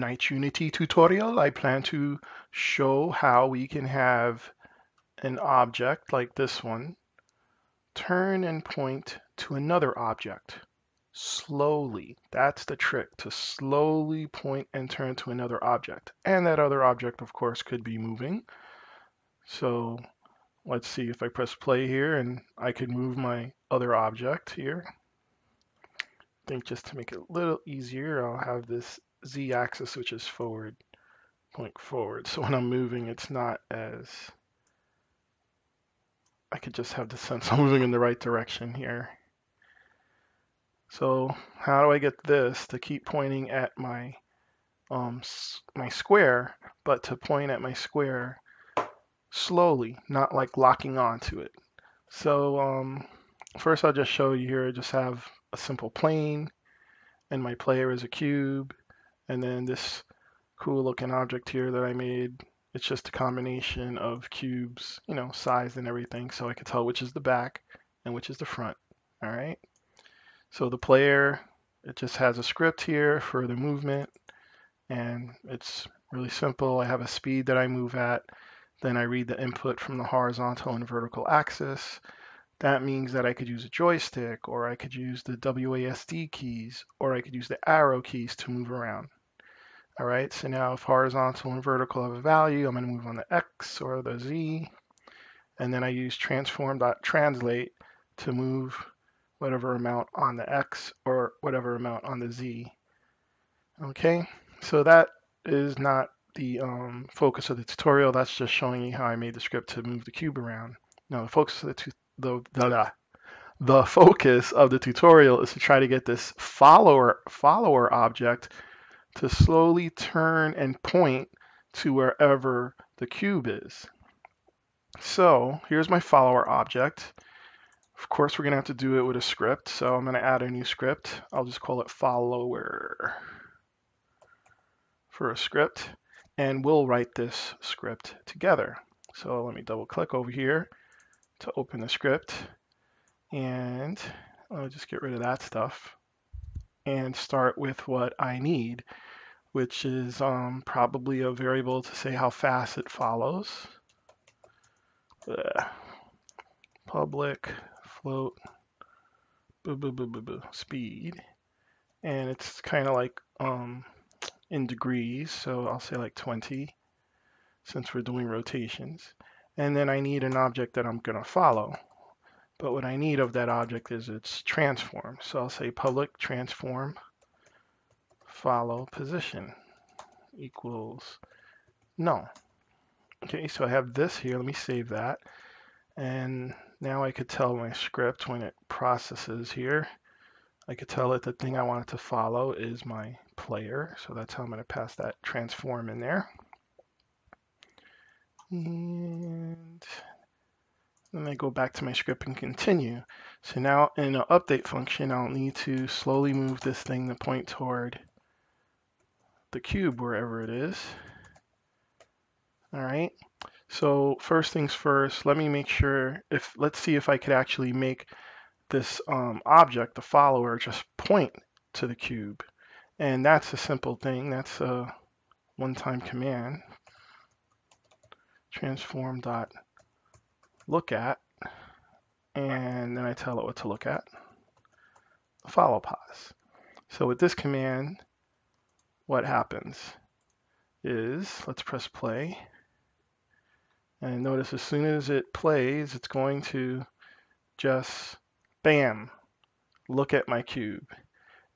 tonight's Unity tutorial, I plan to show how we can have an object like this one turn and point to another object slowly. That's the trick, to slowly point and turn to another object. And that other object, of course, could be moving. So let's see if I press play here and I can move my other object here. I think just to make it a little easier, I'll have this z-axis which is forward, point forward. So when I'm moving, it's not as, I could just have the sense I'm moving in the right direction here. So how do I get this to keep pointing at my um, my square, but to point at my square slowly, not like locking onto it. So um, first I'll just show you here, I just have a simple plane and my player is a cube and then this cool looking object here that I made, it's just a combination of cubes, you know, size and everything so I can tell which is the back and which is the front, all right? So the player, it just has a script here for the movement and it's really simple. I have a speed that I move at. Then I read the input from the horizontal and vertical axis. That means that I could use a joystick or I could use the WASD keys or I could use the arrow keys to move around. All right, so now if horizontal and vertical have a value, I'm going to move on the X or the Z. And then I use transform.translate to move whatever amount on the X or whatever amount on the Z. Okay, so that is not the um, focus of the tutorial. That's just showing you how I made the script to move the cube around. Now the focus of the, the, the, the focus of the tutorial is to try to get this follower follower object to slowly turn and point to wherever the cube is. So here's my follower object. Of course, we're going to have to do it with a script. So I'm going to add a new script. I'll just call it follower for a script. And we'll write this script together. So let me double click over here to open the script. And I'll just get rid of that stuff and start with what I need, which is um, probably a variable to say how fast it follows. Ugh. Public float boo, boo, boo, boo, boo, speed. And it's kind of like um, in degrees, so I'll say like 20 since we're doing rotations. And then I need an object that I'm going to follow. But what I need of that object is its transform. So I'll say public transform follow position equals null. Okay, so I have this here. Let me save that. And now I could tell my script when it processes here, I could tell it the thing I want it to follow is my player. So that's how I'm going to pass that transform in there. And then I go back to my script and continue. So now in an update function, I'll need to slowly move this thing to point toward the cube wherever it is. All right. So first things first, let me make sure if, let's see if I could actually make this um, object, the follower, just point to the cube. And that's a simple thing. That's a one-time command. Transform dot look at, and then I tell it what to look at. Follow pos. So with this command, what happens is, let's press play. And notice as soon as it plays, it's going to just, bam, look at my cube.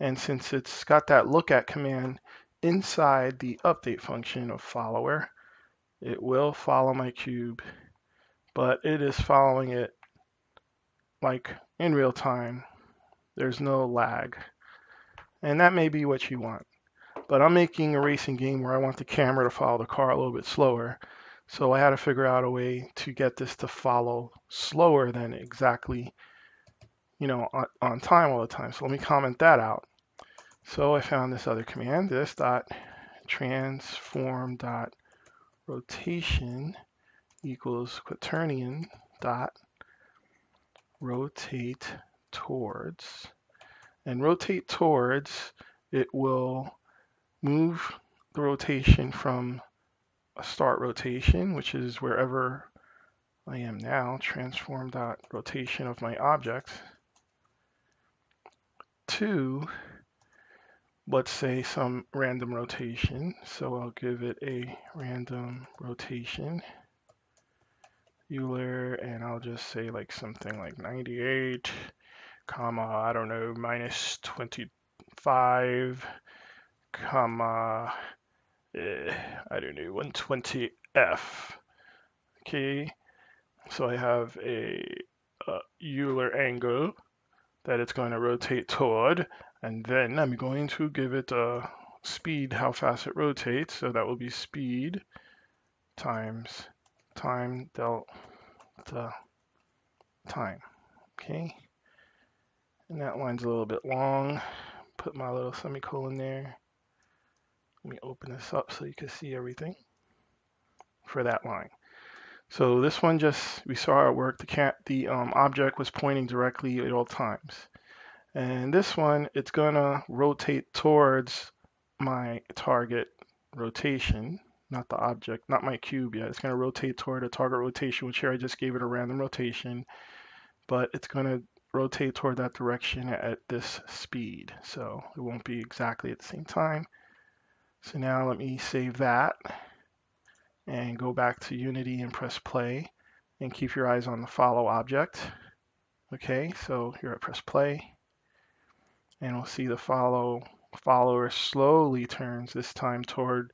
And since it's got that look at command inside the update function of follower, it will follow my cube, but it is following it like in real time. There's no lag. And that may be what you want. But I'm making a racing game where I want the camera to follow the car a little bit slower. So I had to figure out a way to get this to follow slower than exactly, you know, on, on time all the time. So let me comment that out. So I found this other command, this dot transform dot rotation equals quaternion dot rotate towards. And rotate towards, it will move the rotation from a start rotation, which is wherever I am now, transform dot rotation of my object, to let's say some random rotation. So I'll give it a random rotation Euler and I'll just say like something like 98 comma I don't know minus 25 comma eh, I don't know 120f okay so I have a, a Euler angle that it's going to rotate toward and then I'm going to give it a speed, how fast it rotates. So that will be speed times time delta time. Okay. And that line's a little bit long. Put my little semicolon there. Let me open this up so you can see everything for that line. So this one just, we saw it work. The, cat, the um, object was pointing directly at all times. And this one, it's gonna rotate towards my target rotation, not the object, not my cube yet. It's gonna rotate toward a target rotation, which here I just gave it a random rotation, but it's gonna rotate toward that direction at this speed. So it won't be exactly at the same time. So now let me save that and go back to Unity and press play and keep your eyes on the follow object. Okay, so here I press play and we'll see the follow follower slowly turns this time toward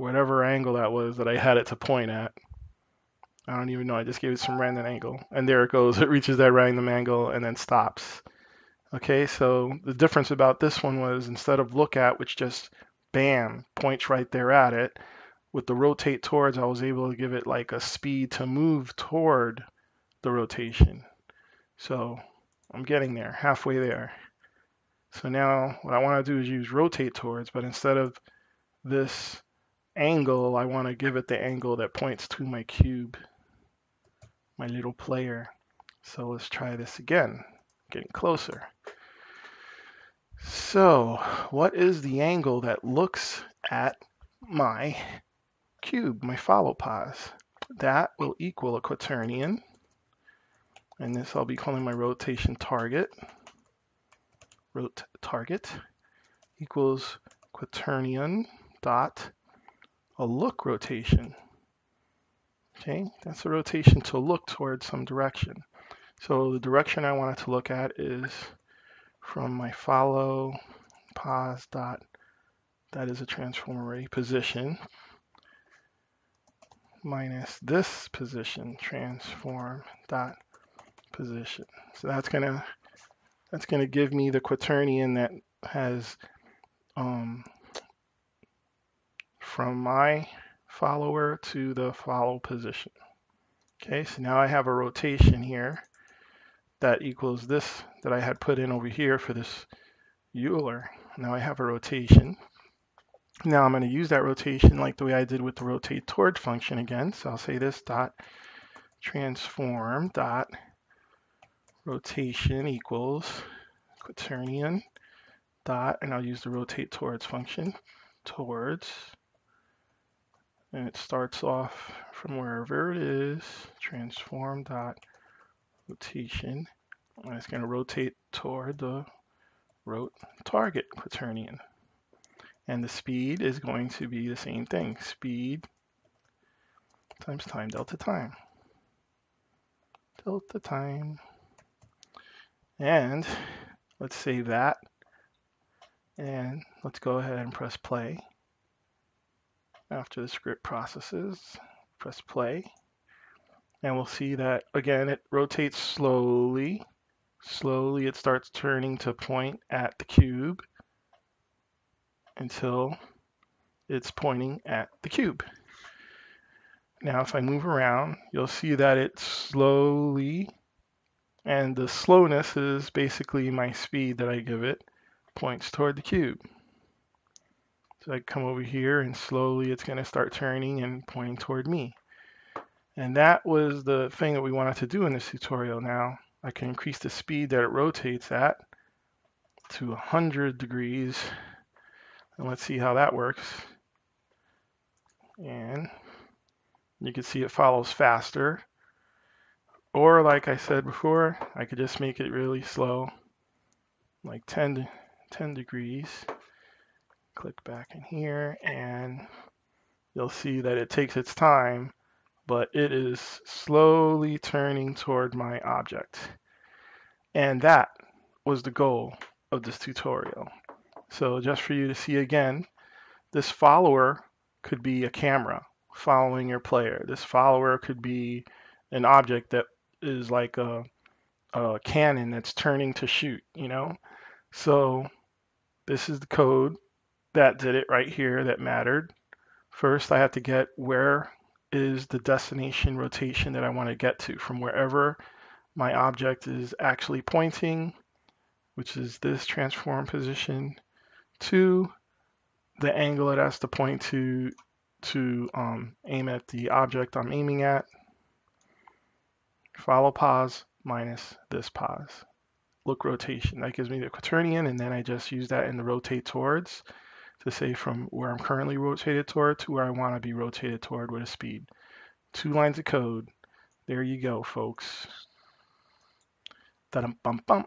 whatever angle that was that I had it to point at. I don't even know, I just gave it some random angle. And there it goes, it reaches that random angle and then stops. Okay, so the difference about this one was instead of look at, which just bam, points right there at it, with the rotate towards, I was able to give it like a speed to move toward the rotation. So I'm getting there, halfway there. So now what I want to do is use rotate towards, but instead of this angle, I want to give it the angle that points to my cube, my little player. So let's try this again, getting closer. So what is the angle that looks at my cube, my follow pos? That will equal a quaternion, and this I'll be calling my rotation target rot target equals quaternion dot a look rotation. Okay, that's a rotation to look towards some direction. So the direction I wanted to look at is from my follow pos dot, that is a transform array position, minus this position, transform dot position. So that's going to that's to give me the quaternion that has um, from my follower to the follow position. Okay, so now I have a rotation here that equals this that I had put in over here for this Euler. Now I have a rotation. Now I'm going to use that rotation like the way I did with the rotate toward function again. So I'll say this dot transform dot rotation equals quaternion dot, and I'll use the rotate towards function, towards, and it starts off from wherever it is, transform dot rotation, and it's going to rotate toward the rot target quaternion. And the speed is going to be the same thing, speed times time delta time. Delta time. And let's save that. And let's go ahead and press play. After the script processes, press play. And we'll see that, again, it rotates slowly. Slowly it starts turning to point at the cube until it's pointing at the cube. Now if I move around, you'll see that it slowly and the slowness is basically my speed that I give it points toward the cube. So I come over here and slowly it's going to start turning and pointing toward me. And that was the thing that we wanted to do in this tutorial now. I can increase the speed that it rotates at to 100 degrees. And let's see how that works. And you can see it follows faster. Or like I said before, I could just make it really slow, like 10, 10 degrees. Click back in here and you'll see that it takes its time, but it is slowly turning toward my object. And that was the goal of this tutorial. So just for you to see again, this follower could be a camera following your player. This follower could be an object that is like a, a cannon that's turning to shoot, you know? So this is the code that did it right here that mattered. First, I have to get where is the destination rotation that I want to get to from wherever my object is actually pointing, which is this transform position, to the angle it has to point to to um, aim at the object I'm aiming at. Follow pos minus this pause. Look rotation. That gives me the quaternion, and then I just use that in the rotate towards to say from where I'm currently rotated toward to where I want to be rotated toward with a speed. Two lines of code. There you go, folks. Da-dum bum bum.